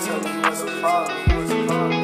tell me what's the problem. What's the problem?